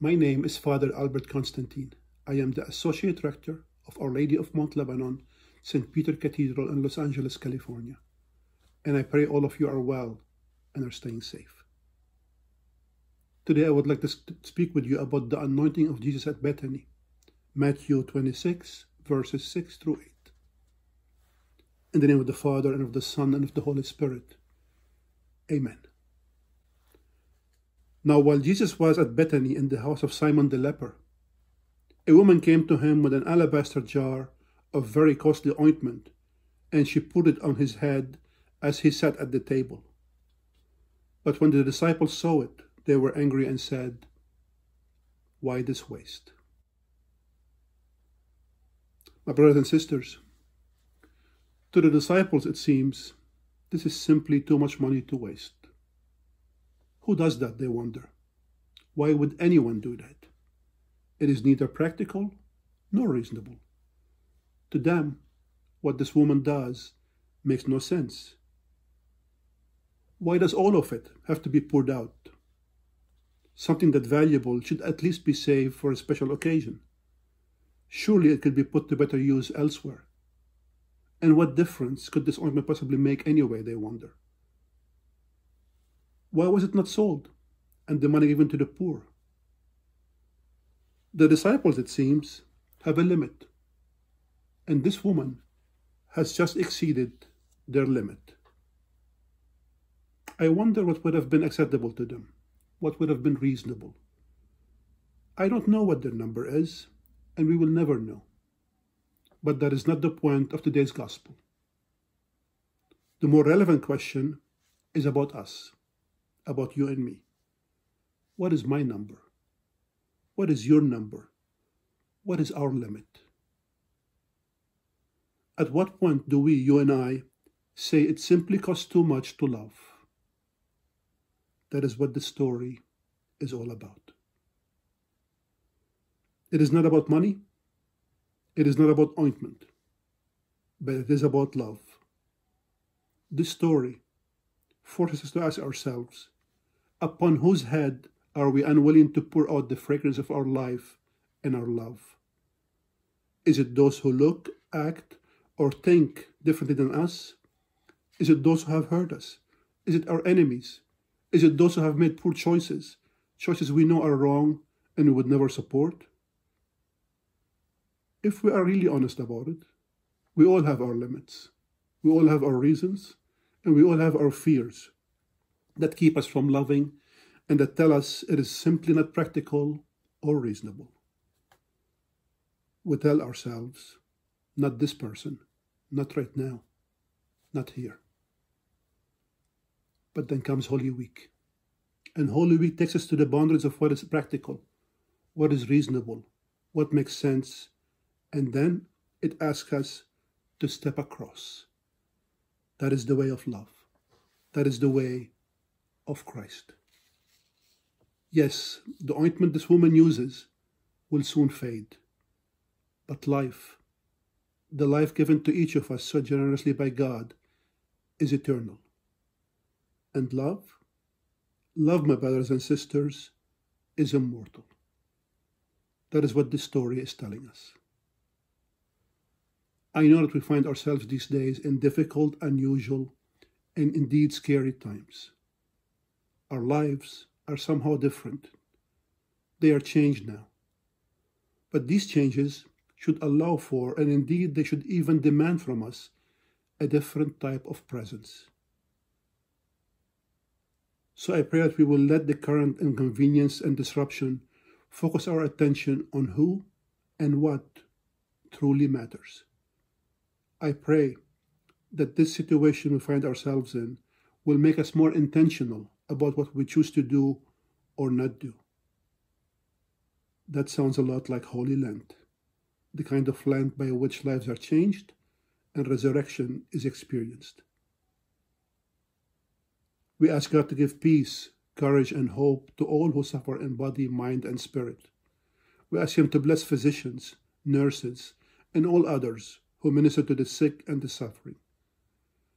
My name is Father Albert Constantine. I am the Associate Rector of Our Lady of Mount Lebanon, St. Peter Cathedral in Los Angeles, California. And I pray all of you are well and are staying safe. Today I would like to speak with you about the anointing of Jesus at Bethany, Matthew 26, verses 6 through 8. In the name of the Father, and of the Son, and of the Holy Spirit. Amen. Now, while Jesus was at Bethany in the house of Simon the leper, a woman came to him with an alabaster jar of very costly ointment, and she put it on his head as he sat at the table. But when the disciples saw it, they were angry and said, Why this waste? My brothers and sisters, to the disciples it seems this is simply too much money to waste. Who does that, they wonder? Why would anyone do that? It is neither practical nor reasonable. To them, what this woman does makes no sense. Why does all of it have to be poured out? Something that valuable should at least be saved for a special occasion. Surely it could be put to better use elsewhere. And what difference could this ointment possibly make anyway, they wonder? Why was it not sold and the money given to the poor? The disciples, it seems, have a limit, and this woman has just exceeded their limit. I wonder what would have been acceptable to them, what would have been reasonable. I don't know what their number is, and we will never know. But that is not the point of today's gospel. The more relevant question is about us about you and me. What is my number? What is your number? What is our limit? At what point do we, you and I, say it simply costs too much to love? That is what the story is all about. It is not about money. It is not about ointment. But it is about love. This story forces us to ask ourselves upon whose head are we unwilling to pour out the fragrance of our life and our love? Is it those who look, act, or think differently than us? Is it those who have hurt us? Is it our enemies? Is it those who have made poor choices, choices we know are wrong and we would never support? If we are really honest about it, we all have our limits. We all have our reasons, and we all have our fears that keep us from loving and that tell us it is simply not practical or reasonable. We tell ourselves, not this person, not right now, not here. But then comes Holy Week. And Holy Week takes us to the boundaries of what is practical, what is reasonable, what makes sense, and then it asks us to step across. That is the way of love. That is the way of Christ. Yes, the ointment this woman uses will soon fade. But life, the life given to each of us so generously by God, is eternal. And love, love, my brothers and sisters, is immortal. That is what this story is telling us. I know that we find ourselves these days in difficult, unusual, and indeed scary times. Our lives are somehow different. They are changed now. But these changes should allow for, and indeed they should even demand from us, a different type of presence. So I pray that we will let the current inconvenience and disruption focus our attention on who and what truly matters. I pray that this situation we find ourselves in will make us more intentional about what we choose to do or not do. That sounds a lot like Holy Lent, the kind of Lent by which lives are changed and resurrection is experienced. We ask God to give peace, courage, and hope to all who suffer in body, mind, and spirit. We ask Him to bless physicians, nurses, and all others who minister to the sick and the suffering.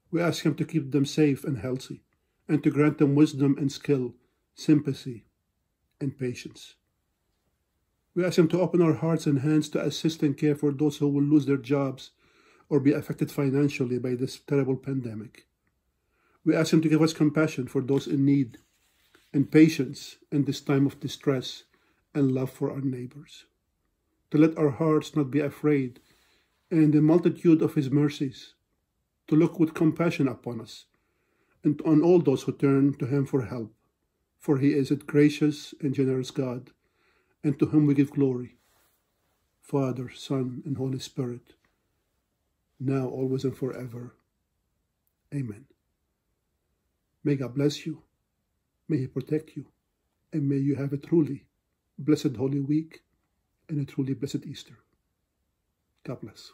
We ask Him to keep them safe and healthy and to grant them wisdom and skill, sympathy, and patience. We ask Him to open our hearts and hands to assist and care for those who will lose their jobs or be affected financially by this terrible pandemic. We ask Him to give us compassion for those in need and patience in this time of distress and love for our neighbors. To let our hearts not be afraid and in the multitude of His mercies, to look with compassion upon us and on all those who turn to Him for help. For He is a gracious and generous God, and to whom we give glory, Father, Son, and Holy Spirit, now, always, and forever. Amen. May God bless you. May He protect you. And may you have a truly blessed Holy Week and a truly blessed Easter. God bless.